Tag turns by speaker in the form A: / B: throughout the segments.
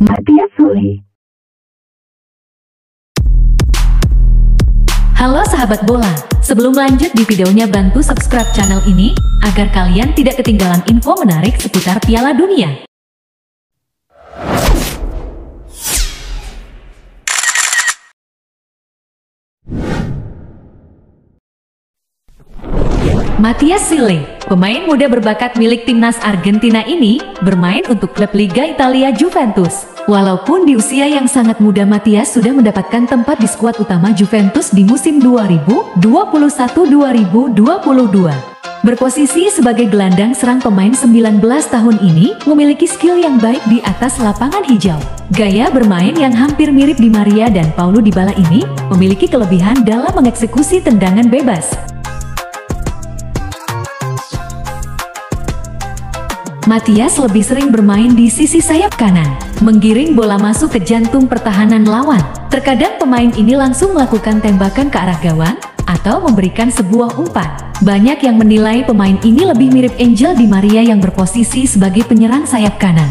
A: Matias Sule.
B: Halo sahabat bola, sebelum lanjut di videonya bantu subscribe channel ini, agar kalian tidak ketinggalan info menarik seputar Piala Dunia. Matias Sile, pemain muda berbakat milik timnas Argentina ini, bermain untuk klub Liga Italia Juventus. Walaupun di usia yang sangat muda Matias sudah mendapatkan tempat di skuad utama Juventus di musim 2021-2022. Berposisi sebagai gelandang serang pemain 19 tahun ini memiliki skill yang baik di atas lapangan hijau. Gaya bermain yang hampir mirip Di Maria dan Paulo Dybala ini memiliki kelebihan dalam mengeksekusi tendangan bebas. Matias lebih sering bermain di sisi sayap kanan, menggiring bola masuk ke jantung pertahanan lawan. Terkadang pemain ini langsung melakukan tembakan ke arah gawang, atau memberikan sebuah umpan. Banyak yang menilai pemain ini lebih mirip Angel Di Maria yang berposisi sebagai penyerang sayap kanan.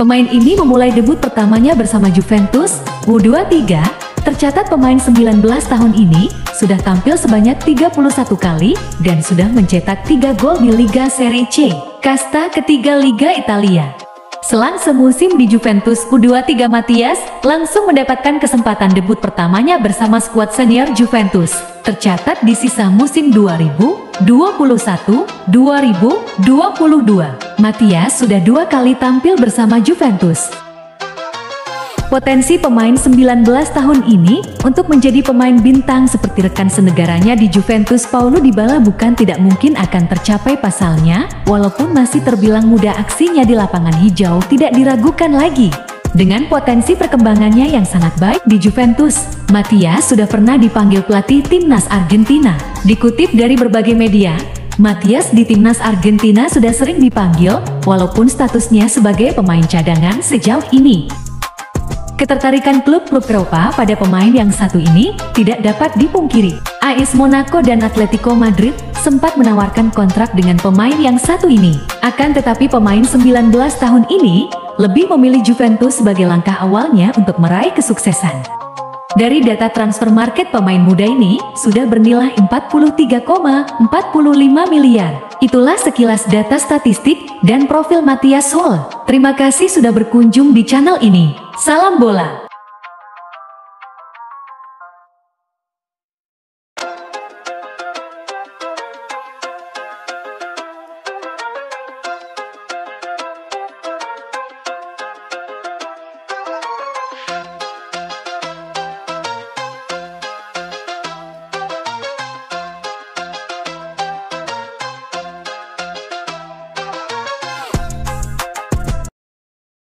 B: Pemain ini memulai debut pertamanya bersama Juventus, U23, tercatat pemain 19 tahun ini sudah tampil sebanyak 31 kali dan sudah mencetak 3 gol di Liga Serie C. Kasta ketiga Liga Italia. Selang semusim di Juventus U23 Matias langsung mendapatkan kesempatan debut pertamanya bersama skuad senior Juventus. Tercatat di sisa musim 2021-2022, Matias sudah dua kali tampil bersama Juventus. Potensi pemain 19 tahun ini untuk menjadi pemain bintang seperti rekan senegaranya di Juventus Paulo Dybala bukan tidak mungkin akan tercapai pasalnya, walaupun masih terbilang muda aksinya di lapangan hijau tidak diragukan lagi. Dengan potensi perkembangannya yang sangat baik di Juventus, Matias sudah pernah dipanggil pelatih timnas Argentina. Dikutip dari berbagai media, Matias di timnas Argentina sudah sering dipanggil, walaupun statusnya sebagai pemain cadangan sejauh ini. Ketertarikan klub-klub Eropa pada pemain yang satu ini tidak dapat dipungkiri. AS Monaco dan Atletico Madrid sempat menawarkan kontrak dengan pemain yang satu ini. Akan tetapi pemain 19 tahun ini lebih memilih Juventus sebagai langkah awalnya untuk meraih kesuksesan. Dari data transfer market pemain muda ini sudah bernilai 43,45 miliar. Itulah sekilas data statistik dan profil Matias Sol. Terima kasih sudah berkunjung di channel ini. Salam bola!